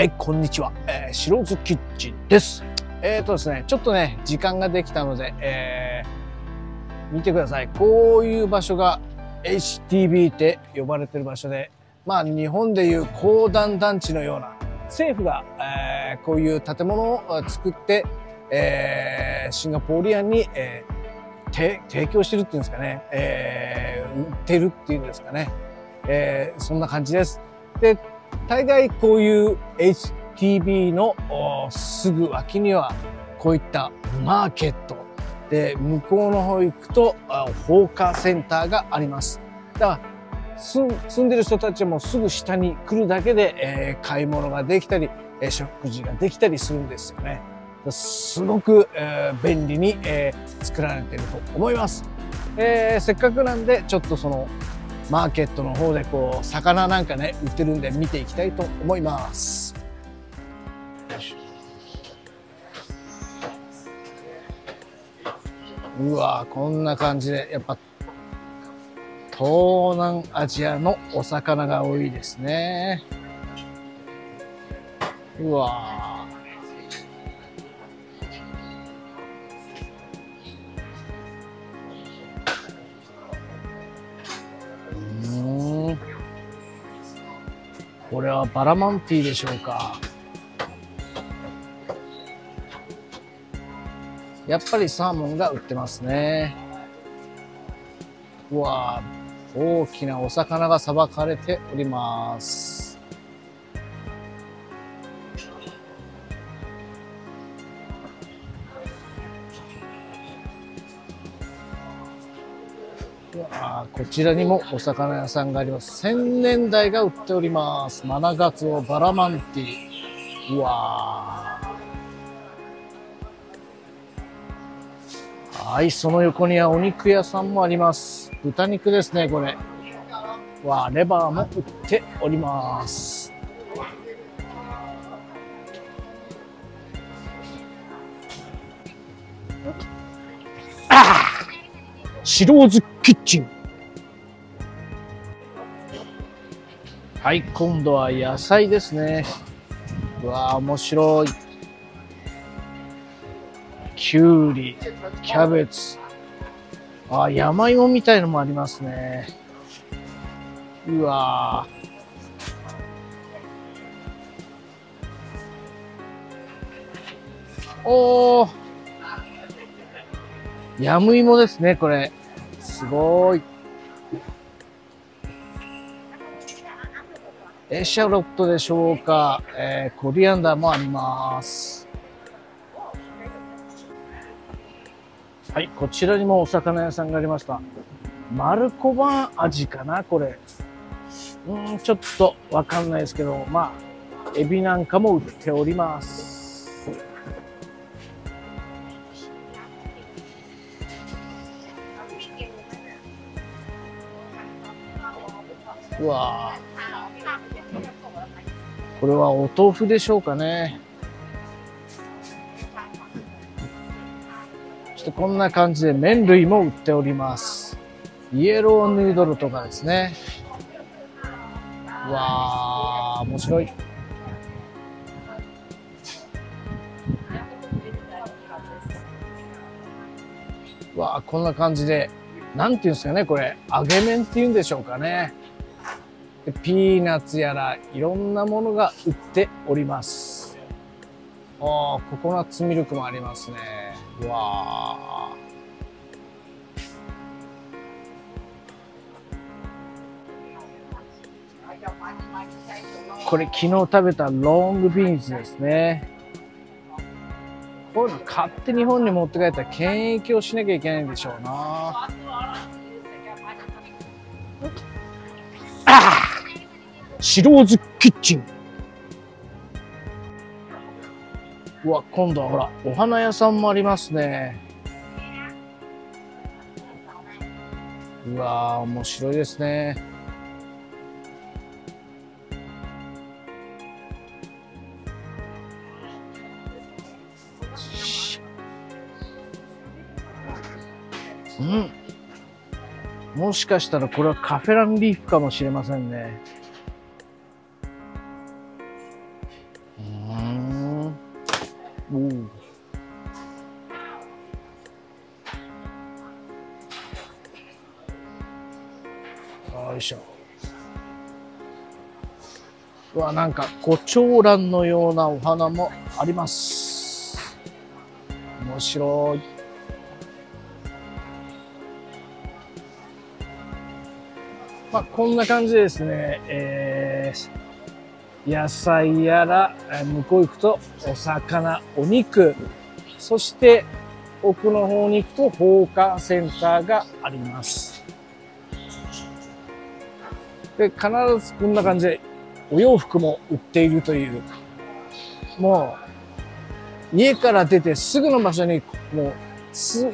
えこんにちは、えー、白津キッチンです。えっ、ー、とですねちょっとね時間ができたので、えー、見てください。こういう場所が HTB って呼ばれてる場所でまあ日本でいう公団団地のような政府が、えー、こういう建物を作って、えー、シンガポーリアンに、えー、提供してるっていうんですかね、えー、売ってるっていうんですかね、えー、そんな感じです。で、大概こういう HTB のすぐ脇にはこういったマーケットで向こうの方行くと放火センターがあります。だから住んでる人たちもすぐ下に来るだけで、え、買い物ができたり、え、食事ができたりするんですよね。すごく、便利に、え、作られていると思います。え、せっかくなんでちょっとそのマーケットの方でこう魚なんかね売ってるんで見ていきたいと思います。うわこんな感じでやっぱ東南アジアのお魚が多いですね。うわこれはバラマンティーでしょうか。やっぱりサーモンが売ってますね。うわ大きなお魚がさばかれております。こちらにもお魚屋さんがあります。千年代が売っております。マナガツオバラマンティ。うわはい、その横にはお肉屋さんもあります。豚肉ですね、これ。は、レバーも売っております。ああ白酢キッチン。はい、今度は野菜ですね。うわ面白い。きゅうり、キャベツ、あ、山芋みたいのもありますね。うわおー。ヤム芋ですね、これ。すごい。エシャロットでしょうか。えー、コリアンダーもあります。はい、こちらにもお魚屋さんがありました。マルコバン味かなこれ。うん、ちょっとわかんないですけど、まあ、エビなんかも売っております。うわこれはお豆腐でしょうかねちょっ。とこんな感じで麺類も売っております。イエローヌードルとかですね。うわー、面白い。うわー、こんな感じで、なんていうんですかね、これ、揚げ麺っていうんでしょうかね。ピーナッツやらいろんなものが売っております。ああココナッツミルクもありますね。わあこれ昨日食べたロングビーンズですね。これ買って日本に持って帰ったら検疫をしなきゃいけないんでしょうな。白酢キッチン。うわ、今度はほら、お花屋さんもありますね。うわ面白いですね。うん。もしかしたらこれはカフェランリーフかもしれませんね。Ooh. よいしょ。うわなんか胡蝶蘭のようなお花もあります。面白い。まあこんな感じでですね、えー野菜やら、向こう行くとお魚、お肉、そして奥の方に行くと放火センターがあります。で、必ずこんな感じでお洋服も売っているという、もう、家から出てすぐの場所に、もう、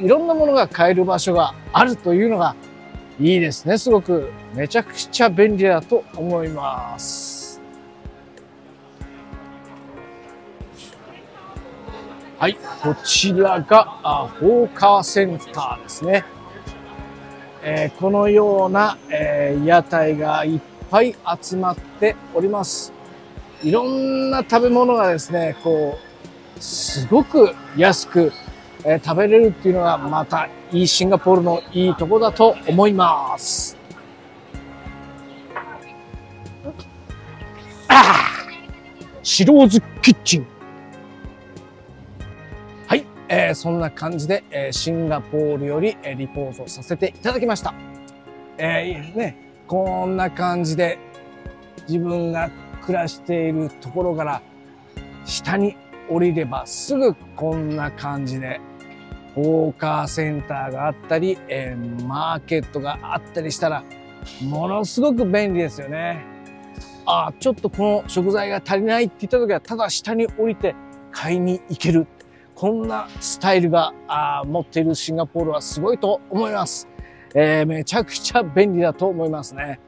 いろんなものが買える場所があるというのがいいですね。すごく、めちゃくちゃ便利だと思います。はい、こちらが、あフォーカーセンターですね。えー、このような、えー、屋台がいっぱい集まっております。いろんな食べ物がですね、こう、すごく安く、えー、食べれるっていうのがまたいいシンガポールのいいとこだと思います。ああシローズキッチン。えー、そんな感じで、えー、シンガポールより、えー、リポートさせていただきました。えー、ね、こんな感じで自分が暮らしているところから下に降りればすぐこんな感じでウォーカーセンターがあったり、えー、マーケットがあったりしたらものすごく便利ですよね。あちょっとこの食材が足りないって言った時はただ下に降りて買いに行ける。こんなスタイルが持っているシンガポールはすごいと思います。えー、めちゃくちゃ便利だと思いますね。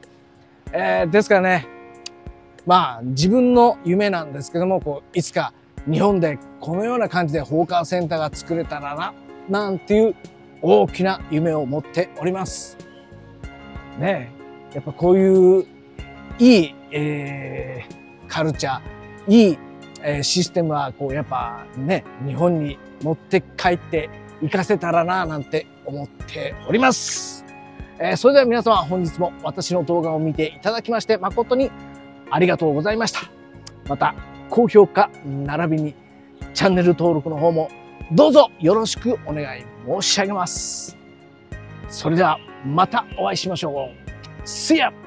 えー、ですからね、まあ自分の夢なんですけども、こう、いつか日本でこのような感じでホーカーセンターが作れたらな、なんていう大きな夢を持っております。ねやっぱこういういい、えー、カルチャー、いい、え、システムはこうやっぱね、日本に持って帰って活かせたらな、なんて思っております。えー、それでは皆様本日も私の動画を見ていただきまして誠にありがとうございました。また高評価並びにチャンネル登録の方もどうぞよろしくお願い申し上げます。それではまたお会いしましょう。See ya!